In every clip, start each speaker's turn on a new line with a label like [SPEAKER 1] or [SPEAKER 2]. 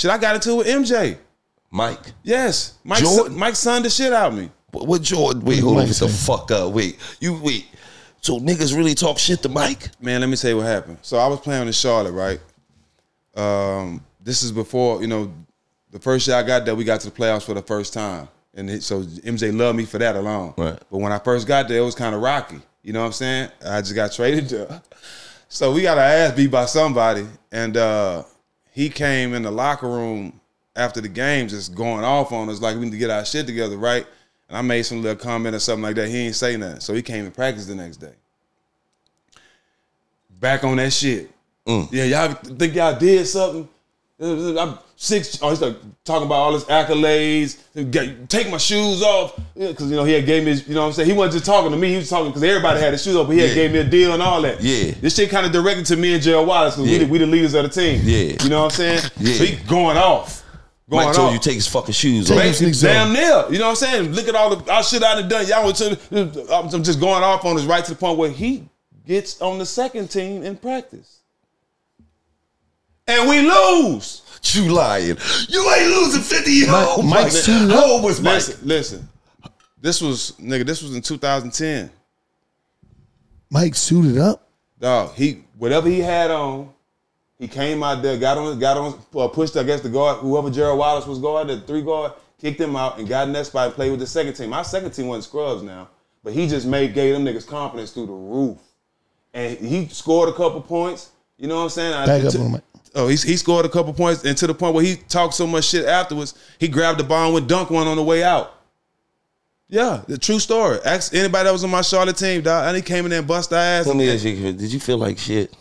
[SPEAKER 1] Shit, I got into it with MJ.
[SPEAKER 2] Mike.
[SPEAKER 1] Yes, Mike.
[SPEAKER 2] Jordan?
[SPEAKER 1] Mike sunned the shit out of me.
[SPEAKER 2] What, what Jordan? Wait, hold on.
[SPEAKER 3] Mike
[SPEAKER 2] the fuck up. Wait, you wait. So niggas really talk shit to Mike?
[SPEAKER 1] Man, let me tell you what happened. So I was playing in Charlotte, right? Um, this is before you know the first year I got there. We got to the playoffs for the first time, and it, so MJ loved me for that alone.
[SPEAKER 2] Right.
[SPEAKER 1] But when I first got there, it was kind of rocky. You know what I'm saying? I just got traded there, so we got our ass beat by somebody, and uh, he came in the locker room after the game, just going off on us like we need to get our shit together, right? And I made some little comment or something like that. He ain't say nothing, so he came and practiced the next day back on that shit. Mm. Yeah, y'all think y'all did something? I'm six. Oh, he started talking about all his accolades. Take my shoes off because you know he had gave me. His, you know what I'm saying he wasn't just talking to me. He was talking because everybody had his shoes off. But he had gave me a deal and all that.
[SPEAKER 2] Yeah.
[SPEAKER 1] this shit kind of directed to me and Gerald Wallace because
[SPEAKER 2] Yeah.
[SPEAKER 1] we, the, we the leaders of the team.
[SPEAKER 2] Yeah.
[SPEAKER 1] you know what I'm saying.
[SPEAKER 2] Yeah.
[SPEAKER 1] so he going off. Going
[SPEAKER 2] Mike told
[SPEAKER 1] off.
[SPEAKER 2] you take his fucking shoes off.
[SPEAKER 3] his-
[SPEAKER 1] Damn, near. You know what I'm saying? Look at all the all shit I done done. Y'all went to I'm just going off on us right to the point where he gets on the second team in practice. And we lose.
[SPEAKER 2] You lying. You ain't losing 50 year old
[SPEAKER 3] Mike
[SPEAKER 2] Mike.
[SPEAKER 3] suited up.
[SPEAKER 2] How old was Mike?
[SPEAKER 1] Listen, listen. This was nigga, this was in 2010.
[SPEAKER 3] Mike suited up.
[SPEAKER 1] Dog, he whatever he had on, he came out there, got on, got on, uh, pushed against the guard, whoever Gerald Wallace was guard, the three guard, kicked him out and got in that spot and played with the second team. Our second team wasn't scrubs now, but he just made gave them niggas confidence through the roof, and he scored a couple points. You know what I'm saying? I-
[SPEAKER 3] Back up
[SPEAKER 1] to-
[SPEAKER 3] on
[SPEAKER 1] Oh, he, he scored a couple points, and to the point where he talked so much shit afterwards, he grabbed the ball and went dunk one on the way out. Yeah, the true story. Ask anybody that was on my Charlotte team, dog. And he came in there and bust our ass.
[SPEAKER 2] Let me ask you, did you feel like shit?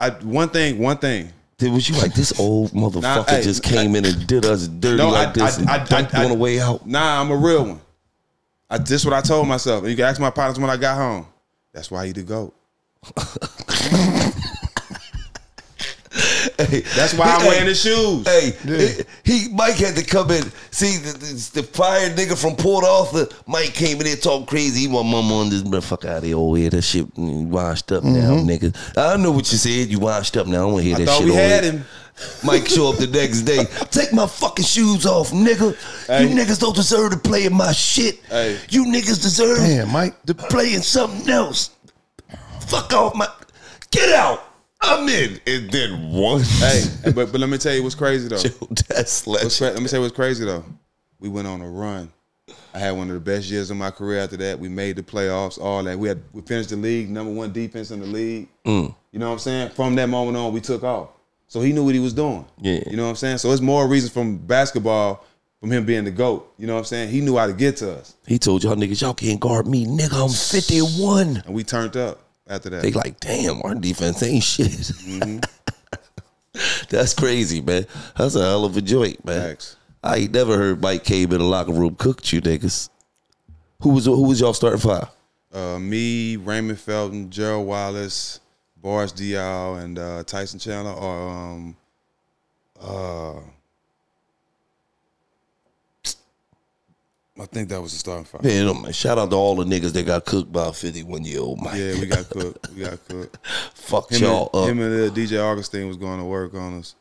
[SPEAKER 1] I, one thing, one thing.
[SPEAKER 2] Did, was you like this old motherfucker
[SPEAKER 1] hey,
[SPEAKER 2] just came in and did us dirty
[SPEAKER 1] No,
[SPEAKER 2] like
[SPEAKER 1] I-
[SPEAKER 2] this
[SPEAKER 1] I-
[SPEAKER 2] and
[SPEAKER 1] I-
[SPEAKER 2] dunked
[SPEAKER 1] I-
[SPEAKER 2] on the way out?
[SPEAKER 1] Nah, I'm a real one. I this what I told myself. And you can ask my partners when I got home. That's why he the GOAT. That's why I'm
[SPEAKER 2] Hey,
[SPEAKER 1] wearing the shoes.
[SPEAKER 2] Hey, he, he Mike had to come in. See the, the, the fire nigga from Port Arthur. Mike came in there talking crazy. He want mama on this motherfucker out of here over here. That shit mm, washed up now, nigga. I know what you said. You washed up now. I don't want to hear
[SPEAKER 1] Mm-hmm. I
[SPEAKER 2] that
[SPEAKER 1] thought
[SPEAKER 2] shit
[SPEAKER 1] we
[SPEAKER 2] over
[SPEAKER 1] had
[SPEAKER 2] here.
[SPEAKER 1] him.
[SPEAKER 2] Mike show up the next day. Take my fucking shoes off, nigga.
[SPEAKER 1] Hey.
[SPEAKER 2] You niggas don't deserve to play in my shit.
[SPEAKER 1] Hey.
[SPEAKER 2] You niggas deserve
[SPEAKER 3] Damn, Mike.
[SPEAKER 2] to play in something else. Fuck off my. Get out. I'm in. And then one.
[SPEAKER 1] Hey, but but let me tell you what's crazy though.
[SPEAKER 2] That's
[SPEAKER 1] What's cra- let me tell you what's crazy though. We went on a run. I had one of the best years of my career after that. We made the playoffs, all that. We had we finished the league, number one defense in the league.
[SPEAKER 2] Mm.
[SPEAKER 1] You know what I'm saying? From that moment on, we took off. So he knew what he was doing.
[SPEAKER 2] Yeah.
[SPEAKER 1] You know what I'm saying? So it's more reason from basketball from him being the GOAT. You know what I'm saying? He knew how to get to us.
[SPEAKER 2] He told y'all niggas, y'all can't guard me, nigga. I'm 51.
[SPEAKER 1] And we turned up after that.
[SPEAKER 2] They like, damn, our defense ain't shit.
[SPEAKER 1] Mm-hmm.
[SPEAKER 2] That's crazy, man. That's a hell of a joint, man.
[SPEAKER 1] Facts.
[SPEAKER 2] I ain't never heard Mike came in the locker room cooked you niggas. Who was who was y'all starting five?
[SPEAKER 1] Uh, me, Raymond Felton, Gerald Wallace, Boris Diaw, and uh, Tyson Chandler or um uh I think that was the starting five.
[SPEAKER 2] Man, man, shout out to all the niggas that got cooked by a 51 year old Mike.
[SPEAKER 1] Yeah, we got cooked. We got cooked.
[SPEAKER 2] Fuck
[SPEAKER 1] Him
[SPEAKER 2] y'all
[SPEAKER 1] and,
[SPEAKER 2] up.
[SPEAKER 1] him and uh, DJ Augustin was going to work on us.